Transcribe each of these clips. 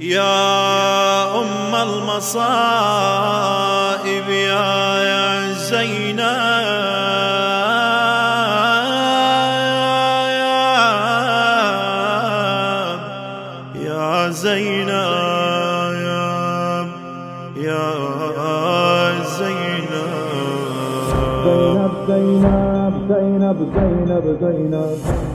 يا أم المصائب يا يا زينب يا زينب. يا زينب.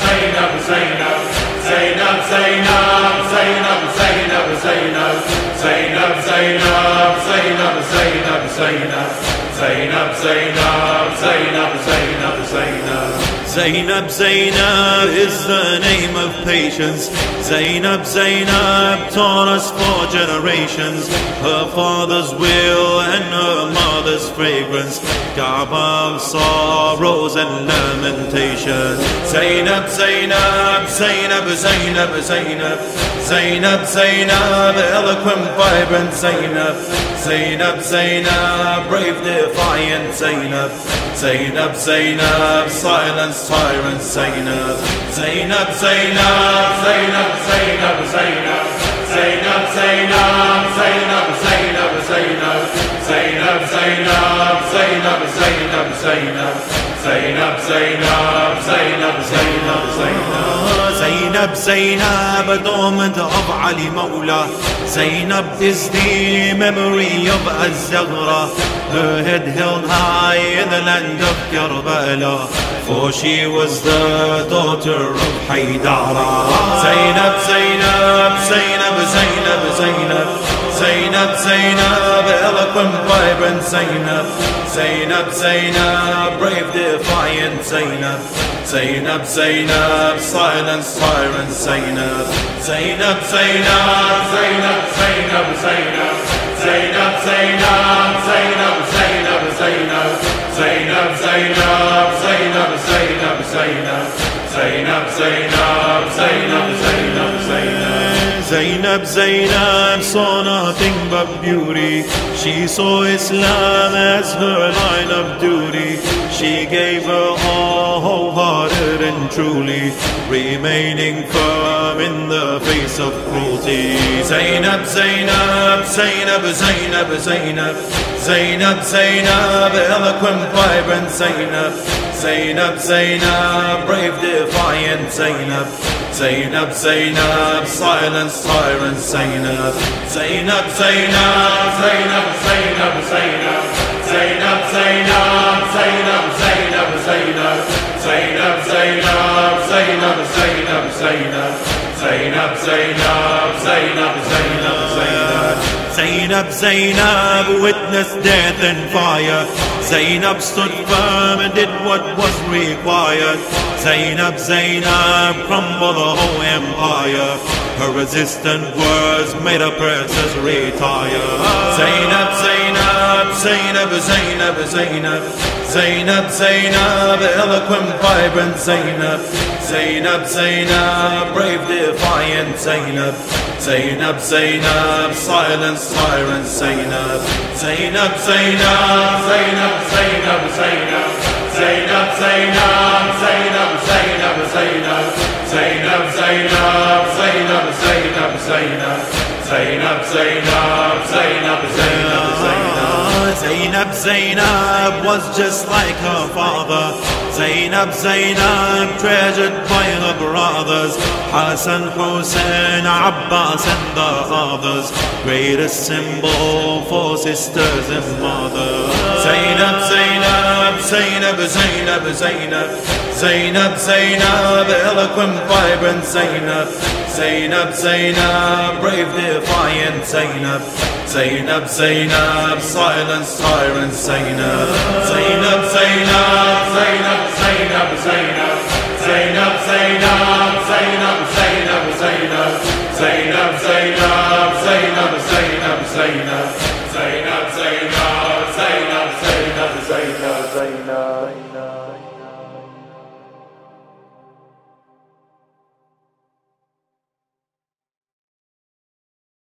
Say nothing. Say nothing. Say nothing. Say nothing. Say nothing. Say nothing. Say nothing. Say nothing. Say nothing. Say nothing. Zainab, Zainab, Zainab, Zainab. Zainab, Zainab is the name of patience. Zainab, Zainab taught us for generations. Her father's will and her mother's fragrance. Kaaba of sorrows and lamentation. Zainab, Zainab, Zainab, Zainab, Zainab. Zainab, Zainab, eloquent, vibrant Zainab. Zainab, Zainab, brave, defiant Zainab. Zainab, Zainab, silence tyrant Zainab. Zainab, Zainab, Zainab, Zainab, Zainab. Zainab, Zainab, Zainab, Zainab, Zainab. Zainab, Zainab, Zainab, Zainab, Zainab. Zainab, Zainab, Zainab, Zainab, Zainab. Zainab, Zainab, dormant of Ali Mawla. Zainab is the memory of Az-Zahra. Her head held high in the land of Karbala. For she was the daughter of Haydara. Zainab, Zainab, Zainab, Zainab, eloquent, vibrant Zainab. Zainab, Zainab, brave, defiant Zainab. Zainab, Zainab, silence tyrant Zainab. Zainab, Zainab, Zainab, Zainab, Zainab. Zainab, Zainab, Zainab, Zainab, Zainab. Zainab, Zainab, Zainab, Zainab, Zainab. Zainab, Zainab, Zainab, Zainab, Zainab. Zainab, Zainab saw nothing but beauty. She saw Islam as her line of duty. She gave her all and truly, remaining firm in the face of cruelty. Zainab, Zainab, Zainab, Zainab, Zainab. Zainab, Zainab, eloquent, vibrant Zainab. Zainab, Zainab, brave, defiant Zainab. Zainab, Zainab, tyrant Zainab. Zainab, Zainab, Zainab, Zainab, Zainab. Zainab, Zainab, Zainab, Zainab, Zainab. Zainab, Zainab, Zainab, Zainab, Zainab. Zainab, Zainab, Zainab, Zainab, Zainab. Zainab, witnessed death and fire. Zainab stood firm and did what was required. Zainab, Zainab crumbled the whole empire. Her resistant words made a princess retire. Zainab, Zainab, Zainab, Zainab, Zainab. Zainab, Zainab, eloquent, vibrant Zainab. Zainab, Zainab, brave, defiant Zainab. Zainab, Zainab, silence tyrant Zainab. Zainab, Zainab, Zainab, Zainab, Zainab. Zainab, Zainab, Zainab, Zainab, Zainab. Zainab, Zainab, Zainab, Zainab, Zainab. Zainab, Zainab, Zainab, Zainab, Zainab. Zainab, Zainab was just like her father. Zainab, Zainab, treasured by her brothers. Hassan, Hussein, Abbas, and the others. Greatest symbol for sisters and mothers. Zainab, Zainab, Zainab, Zainab, Zainab. Zainab, Zainab, eloquent, vibrant Zainab. Zainab, Zainab, brave, defiant Zainab. Zainab, Zainab, silence tyrant Zainab. Zainab, Zainab, Zainab, Zainab, Zainab. Zainab, Zainab, هدينا